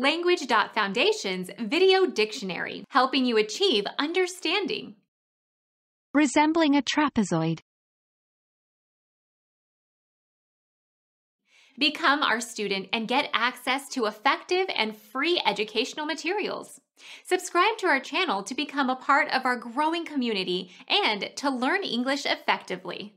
Language.Foundation's Video Dictionary, helping you achieve understanding. Resembling a trapezoid. Become our student and get access to effective and free educational materials. Subscribe to our channel to become a part of our growing community and to learn English effectively.